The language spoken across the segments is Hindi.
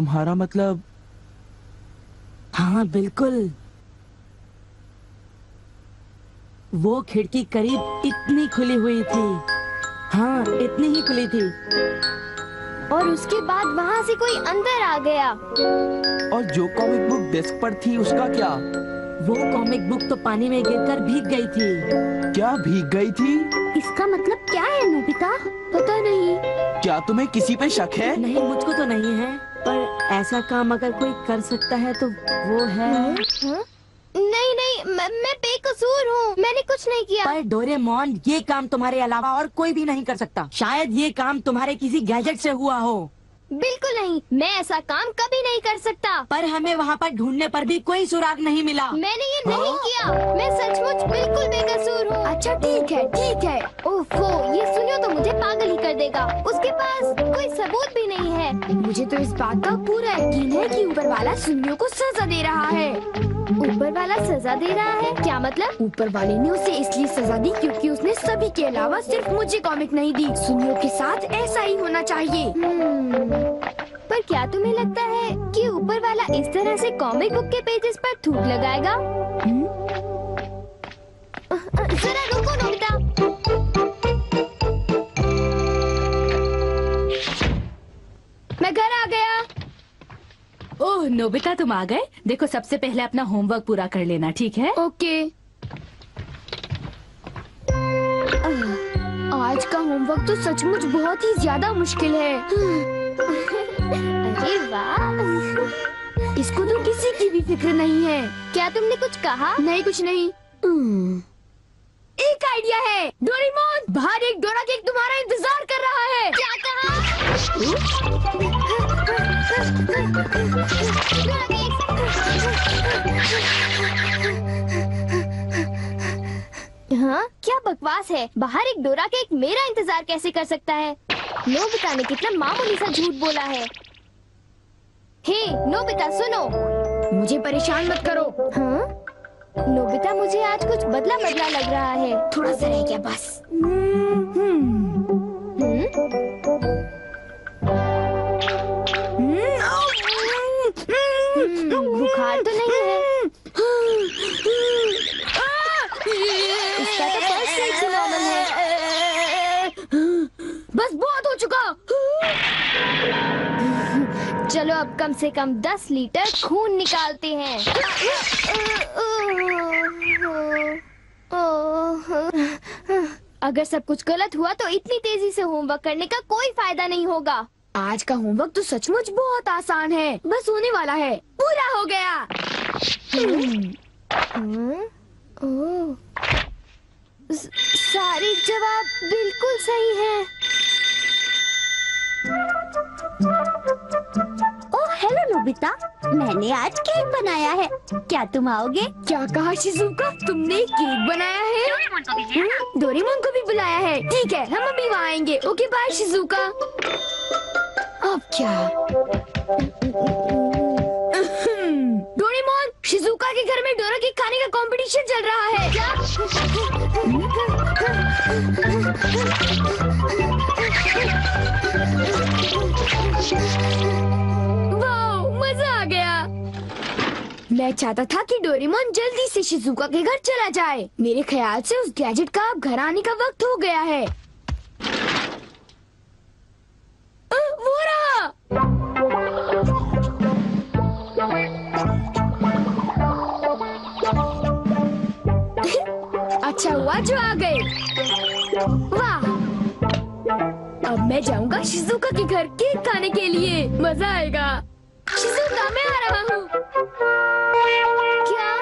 तुम्हारा मतलब? हाँ बिल्कुल। वो खिड़की करीब इतनी खुली हुई थी। हाँ इतनी ही खुली थी। और उसके बाद वहाँ से कोई अंदर आ गया। और जो कॉमिक बुक डेस्क पर थी उसका क्या? वो कॉमिक बुक तो पानी में गिरकर भीग गई थी। क्या भीग गई थी? इसका मतलब क्या है नोबिता? पता नहीं। क्या तुम्हें किसी पे शक है? नहीं मुझको तो नहीं है। पर ऐसा काम अगर कोई कर सकता है तो वो है हाँ? नहीं नहीं मैं, मैं बेकसूर हूँ। मैंने कुछ नहीं किया। पर डोरेमोन ये काम तुम्हारे अलावा और कोई भी नहीं कर सकता। शायद ये काम तुम्हारे किसी गैजेट से हुआ हो। बिल्कुल नहीं। मैं ऐसा काम कभी नहीं कर सकता। पर हमें वहाँ पर ढूँढने पर भी कोई सुराग नहीं मिला। मैंने ये नहीं किया। मैं सचमुच बिल्कुल बेकसूर हूँ। अच्छा ठीक है ठीक है। तो इस बात का पूरा यकीन है कि ऊपर वाला सुनियो को सजा दे रहा है। ऊपर वाला सजा दे रहा है? क्या मतलब? ऊपर वाले ने उसे इसलिए सजा दी क्योंकि उसने सभी के अलावा सिर्फ़ मुझे कॉमिक नहीं दी। सुनियो के साथ ऐसा ही होना चाहिए। पर क्या तुम्हें लगता है कि ऊपर वाला इस तरह से कॉमिक बुक के पेजेस पर थूक लगाएगा? हम्म? जरा रुको नोबिता मैं घर आ गया। ओह नोबिता तुम आ गए? देखो सबसे पहले अपना होमवर्क पूरा कर लेना ठीक है? ओके। आज का होमवर्क तो सचमुच बहुत ही ज़्यादा मुश्किल है। अरे वाह। इसको तो किसी की भी फ़िक्र नहीं है। क्या तुमने कुछ कहा? नहीं कुछ नहीं। हम्म। एक आइडिया है। डोरेमोन! बाहर एक डोरा केक तुम्हारा इंतज़ार कर रहा है। क्या कहा? हाँ क्या बकवास है? बाहर एक डोरा केक मेरा इंतज़ार कैसे कर सकता है? नोबिता ने कितना मामूली सा झूठ बोला है। हे, नोबिता, सुनो। मुझे परेशान मत करो। हाँ? नोबिता, मुझे आज कुछ बदला बदला लग रहा है। थोड़ा सा रह गया, बस। अब कम से कम दस लीटर खून निकालते हैं। अगर सब कुछ गलत हुआ तो इतनी तेज़ी से होमवर्क करने का कोई फ़ायदा नहीं होगा। आज का होमवर्क तो सचमुच बहुत आसान है। बस होने वाला है। पूरा हो गया। हम्म, सारे जवाब बिल्कुल सही हैं। हेलो मैंने आज केक बनाया है। क्या तुम आओगे? क्या कहा शिजुका तुमने केक बनाया है? हम्म, डोरेमोन को भी बुलाया है। ठीक है हम अभी वहाँ आएँगे। ओके बाय शिजुका अब क्या? डोरेमोन शिजुका के घर में डोरा केक खाने का कंपटीशन चल रहा है। मैं चाहता था कि डोरेमोन जल्दी से शिजुका के घर चला जाए। मेरे ख्याल से उस गैजेट का अब घर आने का वक्त हो गया है। वो रहा। अच्छा हुआ जो आ गए। वाह। अब मैं जाऊँगा शिजुका के घर केक खाने के लिए। मज़ा आएगा। मैं आ रहा हूँ। क्या?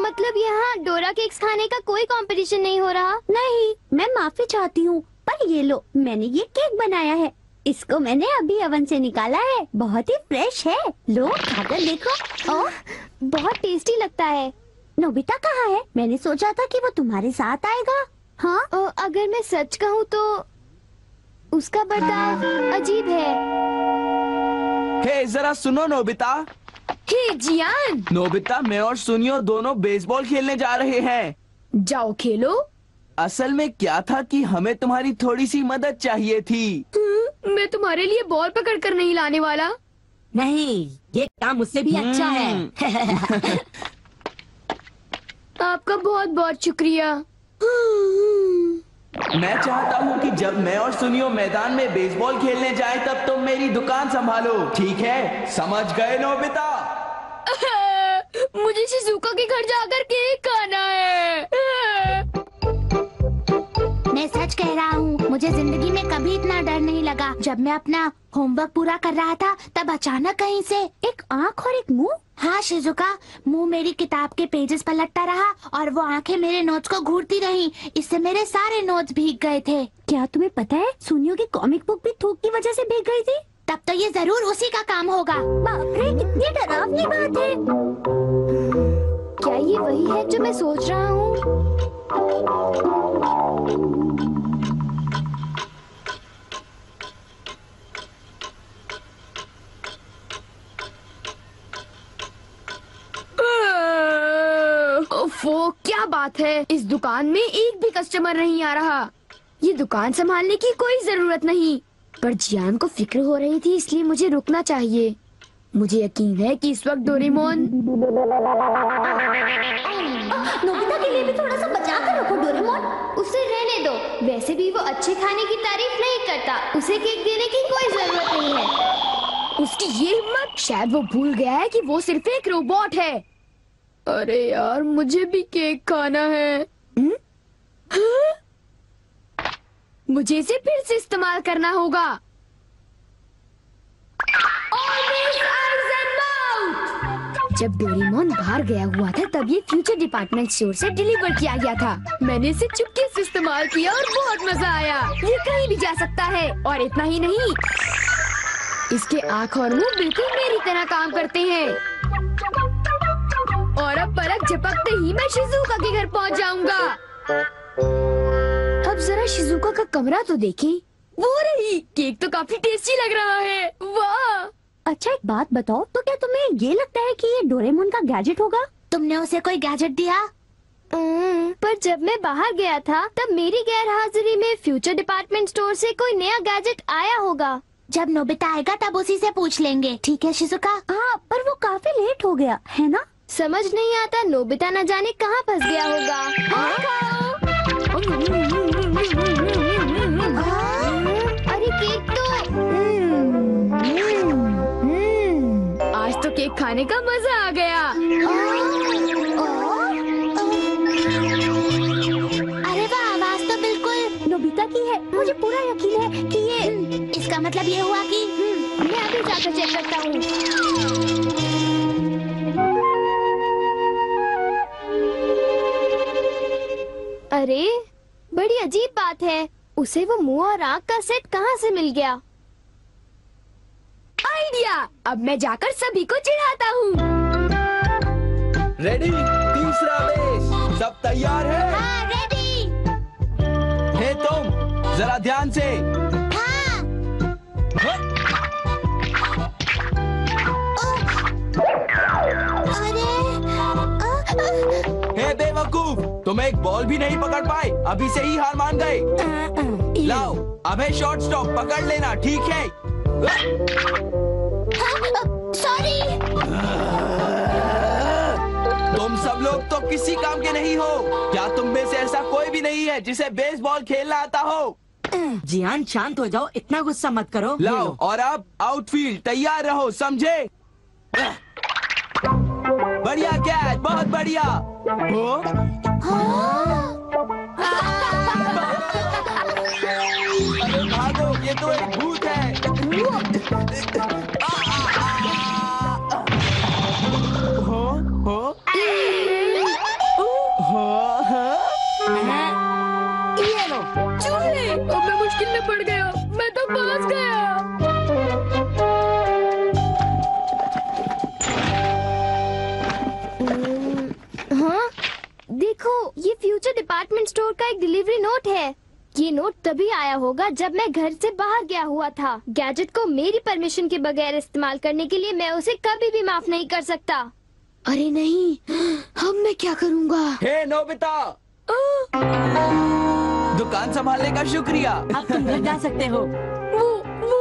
मतलब यहाँ डोरा केक्स खाने का कोई कंपटीशन नहीं हो रहा? नहीं मैं माफ़ी चाहती हूँ पर ये लो मैंने ये केक बनाया है। इसको मैंने अभी अवन से निकाला है। बहुत ही फ्रेश है। लो खाकर देखो। ओह बहुत टेस्टी लगता है। नोबिता कहाँ है? मैंने सोचा था कि वो तुम्हारे साथ आएगा। हाँ? ओ, अगर मैं सच कहूँ तो उसका बर्ताव अजीब है। हे जरा सुनो नोबिता। हे जियान। नोबिता मैं और सुनियो दोनों बेसबॉल खेलने जा रहे हैं। जाओ खेलो। असल में क्या था कि हमें तुम्हारी थोड़ी सी मदद चाहिए थी। मैं तुम्हारे लिए बॉल पकड़ कर नहीं लाने वाला। नहीं ये काम मुझसे भी अच्छा है। आपका बहुत बहुत शुक्रिया मैं चाहता हूँ कि जब मैं और सुनियो मैदान में बेसबॉल खेलने जाए, तब तुम मेरी दुकान संभालो। ठीक है? समझ गए नोबिता मुझे शिजुका के घर जाकर केक खाना है। मैं सच कह रहा हूँ, मुझे ज़िंदगी में कभी इतना डर नहीं लगा। जब मैं अपना होमवर्क पूरा कर रहा था, तब अचानक कहीं से एक आँख और एक मुँह हाँ शिजुका मुँह मेरी किताब के पेजेस पलटता रहा और वो आँखें मेरे नोट्स को घूरती रही। इससे मेरे सारे नोट्स भीग गए थे। क्या तुम्हें पता है सुनियो की कॉमिक बुक भी थूक की वजह से भीग गई थी? तब तो ये ज़रूर उसी का काम होगा। बाप रे कितनी डरावनी बात है। क्या ये वही है जो मैं सोच रहा हूँ? ओफो क्या बात है? इस दुकान में एक भी कस्टमर नहीं आ रहा। ये दुकान संभालने की कोई ज़रूरत नहीं। पर जियान को फ़िक्र हो रही थी इसलिए मुझे रुकना चाहिए। मुझे यकीन है कि इस वक्त डोरेमोन नोबिता के लिए भी थोड़ा सा बचा कर रखो डोरेमोन। उसे रहने दो। वैसे भी वो अच्छे खाने की तारीफ़ नहीं करता। उसे केक देने की कोई ज़रूरत नहीं है। उसकी ये हिम्मत शायद वो भूल गया है कि वो सिर्फ़ एक रोबोट है। अरे यार मुझे भी केक खाना है। हम्म? हाँ? मुझे इसे फिर से इस्तेमाल करना होगा। जब डोरेमोन बाहर गया हुआ था तब ये फ्यूचर डिपार्टमेंट स्टोर से डिलीवर किया गया था। मैंने इसे चुपके से इस्तेमाल किया और बहुत मज़ा आया। ये कहीं भी जा सकता है और इतना ही नहीं। इसके आँख और मुँह बिल्कुल मेरी तरह काम करते हैं। और अब पलक झपकते ही मैं शिजुका के घर पहुँच जाऊँगा। अब जरा शिजुका का कमरा तो देखें। वो रही। केक तो काफ़ी टेस्टी लग रहा है। वाह। अच्छा एक बात बताओ तो क्या तुम्हें ये लगता है कि ये डोरेमोन का गैजेट होगा? तुमने उसे कोई गैजेट दिया? हम्म, पर जब मैं बाहर गया था तब मेरी गैर हाजिरी में फ्यूचर डिपार्टमेंट स्टोर से कोई नया गैजेट आया होगा। जब नोबिता आएगा तब उसी से पूछ लेंगे। ठीक है शिजुका? हाँ पर वो काफ़ी लेट हो गया है ना? समझ नहीं आता, नोबिता न जाने कहाँ फंस गया होगा। अरे, केक तो। आज तो केक खाने का मज़ा आ गया। अरे वाह, आवाज़ तो बिल्कुल नोबिता की है। मुझे पूरा यकीन है कि ये इसका मतलब ये हुआ कि मैं अभी जाकर चेक करता हूँ। अरे बड़ी अजीब बात है। उसे वो मुँह और आँख का सेट कहाँ से मिल गया? आइडिया! अब मैं जाकर सभी को चिढ़ाता हूँ। रेडी तीसरा बेस सब तैयार है? हाँ रेडी हे तुम जरा ध्यान से। हाँ। अरे तुम एक बॉल भी नहीं पकड़ पाए अभी से ही हार मान गए। लाओ अब है शॉर्ट स्टॉप पकड़ लेना ठीक है? सॉरी तुम सब लोग तो किसी काम के नहीं हो। क्या तुम में से ऐसा कोई भी नहीं है जिसे बेसबॉल खेलना आता हो? जियान शांत हो जाओ इतना गुस्सा मत करो। लाओ। और अब आउटफील्ड तैयार रहो समझे? बढ़िया कैच बहुत बढ़िया। हो? अरे भागो ये तो एक ये नोट तभी आया होगा जब मैं घर से बाहर गया हुआ था। गैजेट को मेरी परमिशन के बगैर इस्तेमाल करने के लिए मैं उसे कभी भी माफ़ नहीं कर सकता। अरे नहीं अब मैं क्या करूँगा? Hey Nobita! दुकान संभालने का शुक्रिया। अब तुम घर जा सकते हो। वो वो।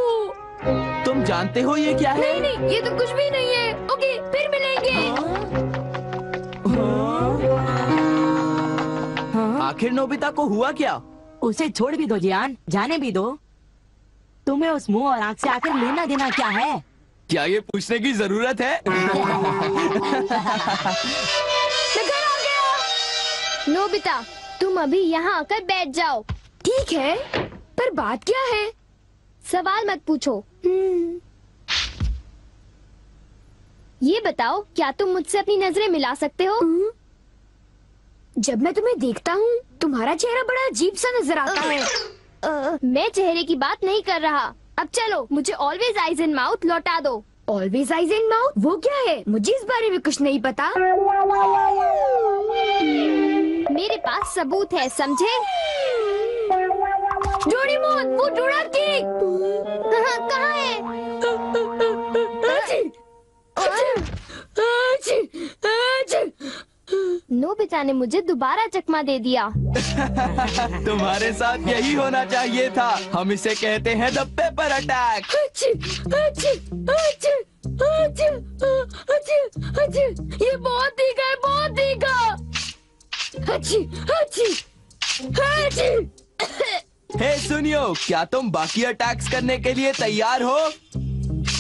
तुम जानते हो ये क्या है? नहीं नहीं ये तो कुछ भी नहीं है। ओके फिर मिलेंगे। हाँ? आखिर नोबिता को हुआ क्या? उसे छोड़ भी दो जियान। जाने भी दो। तुम्हें उस मुँह और आँख से आकर लेना देना क्या है? क्या ये पूछने की ज़रूरत है? नोबिता तुम अभी यहाँ आकर बैठ जाओ। ठीक है पर बात क्या है? सवाल मत पूछो। हम्म। ये बताओ क्या तुम मुझसे अपनी नज़रें मिला सकते हो? जब मैं तुम्हें देखता हूँ तुम्हारा चेहरा बड़ा अजीब सा नज़र आता है। मैं चेहरे की बात नहीं कर रहा। अब चलो मुझे ऑलवेज आइज़ इन माउथ लौटा दो। ऑलवेज आइज़ इन माउथ वो क्या है? मुझे इस बारे में कुछ नहीं पता। मेरे पास सबूत है समझे? डोरेमोन वो डोराकी कहाँ कहाँ है? नोबिता ने मुझे दोबारा चकमा दे दिया। तुम्हारे साथ यही होना चाहिए था। हम इसे कहते हैं द पेपर अटैक। ये बहुत तीखा है बहुत तीखा अच्छी अच्छी अच्छी हे सुनियो क्या तुम बाकी अटैक्स करने के लिए तैयार हो?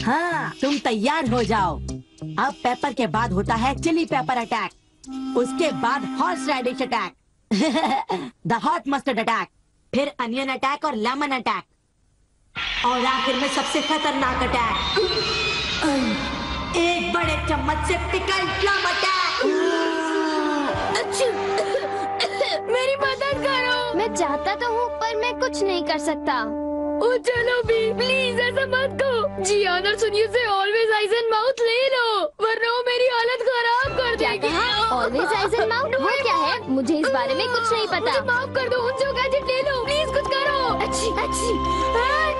हाँ तुम तैयार हो जाओ। अब पेपर के बाद होता है चिली पेपर अटैक उसके बाद horse radish attack the hot mustard attack फिर अनियन अटैक और लेमन अटैक और आखिर में सबसे खतरनाक अटैक एक बड़े चम्मच से पिकल प्लम अटैक मेरी मदद करो। मैं चाहता तो हूँ, पर मैं कुछ नहीं कर सकता। ओ चलो भी प्लीज़ ऐसा मत करो जी ऑनर सुनिए से ऑलवेज आइज़ एंड माउथ ले लो वरना वो मेरी हालत खराब कर देगी। ऑलवेज आइज़ एंड माउथ वो क्या है? मुझे इस बारे में कुछ नहीं पता। माफ़ कर दो उन जो गैजेट ले लो प्लीज़ कुछ करो। अच्छी अच्छी।